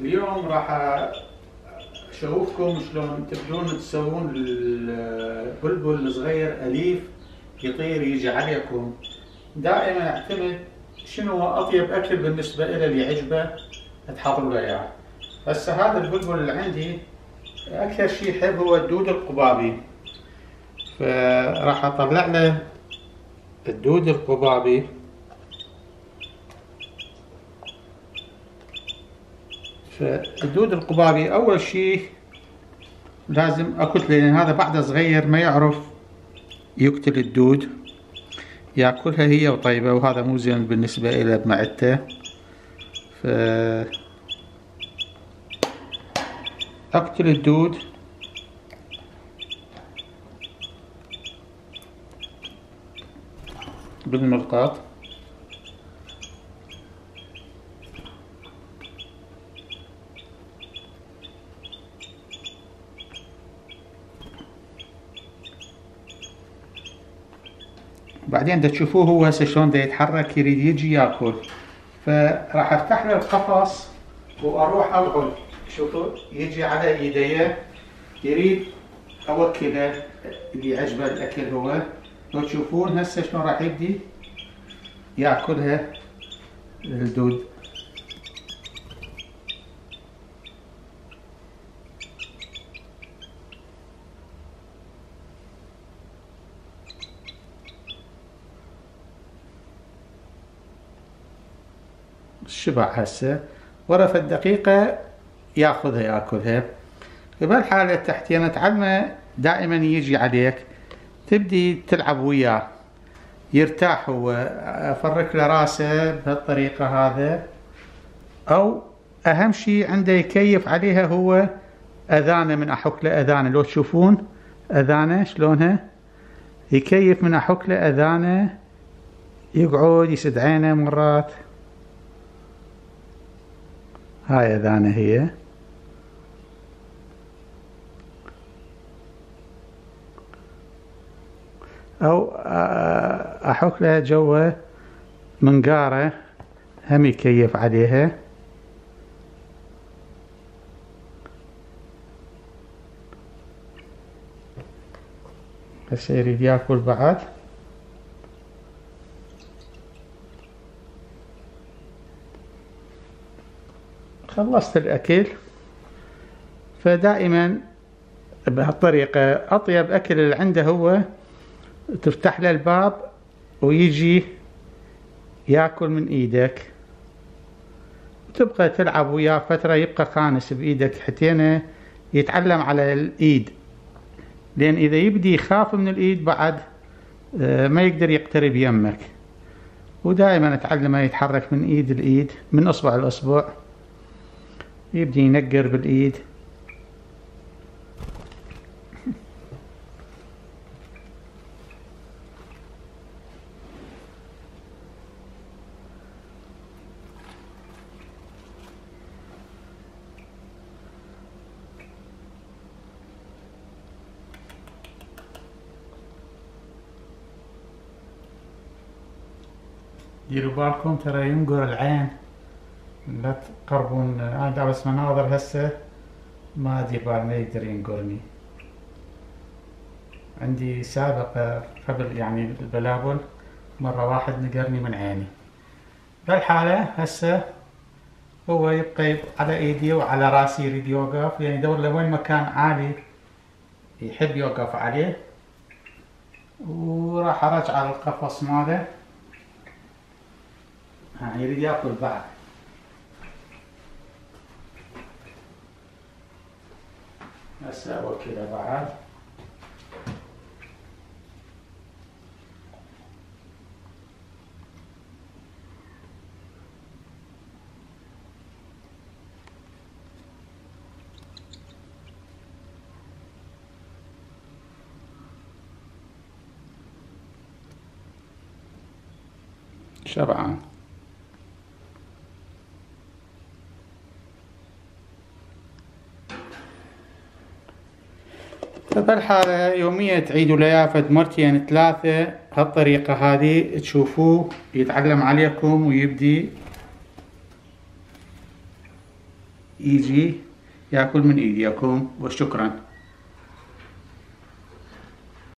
اليوم راح أشوفكم شلون تبدون تسوون البلبل الصغير أليف يطير يجي عليكم. دائما أعتمد شنو هو أطيب أكل بالنسبة له اللي يعجبه تحضروا له إياه. هسه هذا البلبل اللي عندي أكثر شيء يحب هو الدود القبابي. فراح أطلع له الدود القبابي. فالدود القبابي أول شيء لازم اكتله لأن هذا بعده صغير ما يعرف يقتل الدود. يأكلها هي وطيبة وهذا مو زين بالنسبة إلى بمعدته. ف أقتل الدود. بالملقاط. بعدين دا تشوفوه هو هسه شلون دا يتحرك يريد يجي ياكل. فراح افتح له القفص وأروح اقعد شوفوا يجي على ايديه يريد اوكله اللي يعجبه الاكل هو. لو تشوفون هسه شلون راح يبدي ياكلها الدود. شبع هسه ورا في الدقيقة ياخذها ياكلها. بهالحالة تحتين تعلمه دائما يجي عليك. تبدي تلعب وياه. يرتاح هو. افرك له راسه بهالطريقة هذا. أو اهم شيء عنده يكيف عليها هو اذانه من احك له اذانه. لو تشوفون اذانه شلونها؟ يكيف من احك له اذانه. يقعد يسد عينه مرات. هاي اذانه هي. أو أحك لها جوه منقارة هم يكيف عليها. هسه يريد يأكل بعد. خلصت الأكل فدائما بهالطريقة أطيب أكل اللي عنده هو تفتح له الباب ويجي ياكل من إيدك. تبقى تلعب وياه فترة يبقى خانس بإيدك حتى يتعلم على الإيد. لأن إذا يبدي يخاف من الإيد بعد آه، ما يقدر يقترب يمك. ودائما تعلمه يتحرك من إيد الإيد من أصبع الأصبع يبدي ينقر بالإيد. ديروا بالكم ترى ينقر العين. لا تقربون. أنا بس مناظر هسه. ما أدري ما يقدر ينقرني. عندي سابقة قبل يعني البلابل. مرة واحد نقرني من عيني. بالحالة هسه هو يبقى على إيدي وعلى راسي يريد يوقف. يعني يدور له وين مكان عالي يحب يوقف عليه. وراح أرجع على القفص ماله. ها يريد يأكل بعد. هسه كذا بعد. شبعان فبالحالة يوميا تعيدوا ليافة مرتين ثلاثة هالطريقة هذه تشوفوه يتعلم عليكم ويبدي يجي ياكل من ايديكم وشكرا.